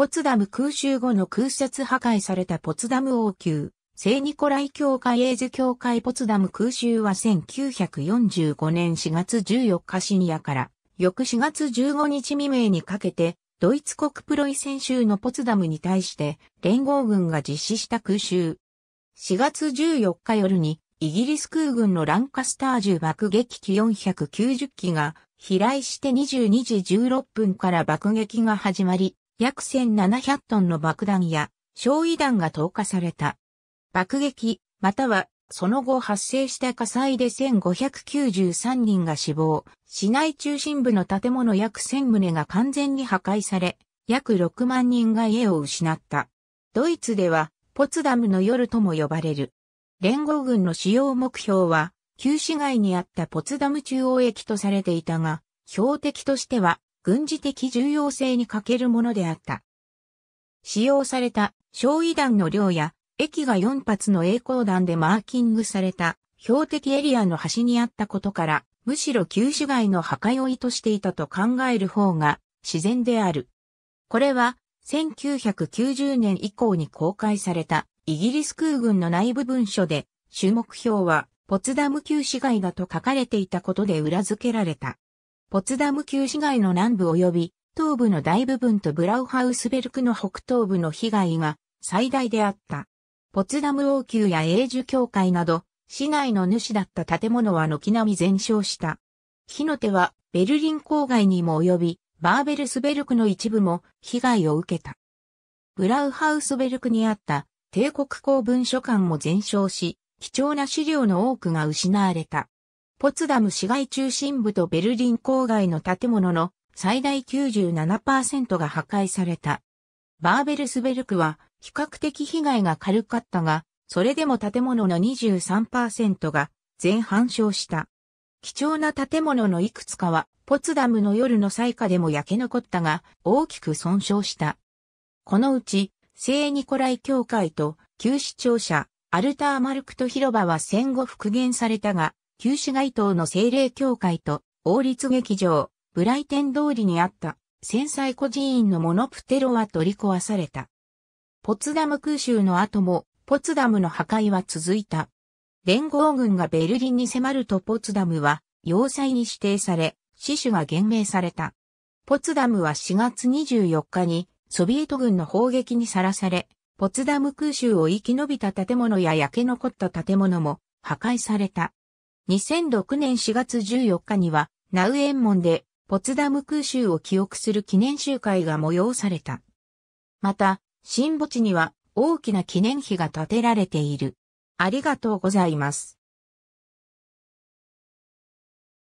ポツダム空襲後の空撮破壊されたポツダム王宮、聖ニコライ教会エーズ教会ポツダム空襲は1945年4月14日深夜から、翌4月15日未明にかけて、ドイツ国プロイセン州のポツダムに対して連合軍が実施した空襲。4月14日夜にイギリス空軍のランカスタージュ爆撃機490機が飛来して22時16分から爆撃が始まり、約1700トンの爆弾や焼夷弾が投下された。爆撃、またはその後発生した火災で1593人が死亡、市内中心部の建物約1000棟が完全に破壊され、約6万人が家を失った。ドイツでは、ポツダムの夜とも呼ばれる。連合軍の主要目標は、旧市街にあったポツダム中央駅とされていたが、標的としては、軍事的重要性に欠けるものであった。使用された焼夷弾の量や、駅が4発の栄光弾でマーキングされた標的エリアの端にあったことから、むしろ旧市街の破壊を意図していたと考える方が自然である。これは1990年以降に公開されたイギリス空軍の内部文書で主目標はポツダム旧市街だと書かれていたことで裏付けられた。ポツダム旧市街の南部及び東部の大部分とブラウハウスベルクの北東部の被害が最大であった。ポツダム王宮や永住教会など市内の主だった建物は軒並み全焼した。火の手はベルリン郊外にも及び、バーベルスベルクの一部も被害を受けた。ブラウハウスベルクにあった帝国公文書館も全焼し、貴重な資料の多くが失われた。ポツダム市街中心部とベルリン郊外の建物の最大97%が破壊された。バーベルスベルクは比較的被害が軽かったが、それでも建物の23%が全半焼した。貴重な建物のいくつかは、ポツダムの夜の災禍でも焼け残ったが、大きく損傷した。このうち、聖ニコライ教会と旧市庁舎、アルターマルクト広場は戦後復元されたが、旧市街頭の精霊教会と王立劇場、ブライテン通りにあった戦災孤児院のモノプテロは取り壊された。ポツダム空襲の後もポツダムの破壊は続いた。連合軍がベルリンに迫るとポツダムは要塞に指定され、死守が厳命された。ポツダムは4月24日にソビエト軍の砲撃にさらされ、ポツダム空襲を生き延びた建物や焼け残った建物も破壊された。2006年4月14日には、ナウエンモンでポツダム空襲を記憶する記念集会が催された。また、新墓地には大きな記念碑が建てられている。ありがとうございます。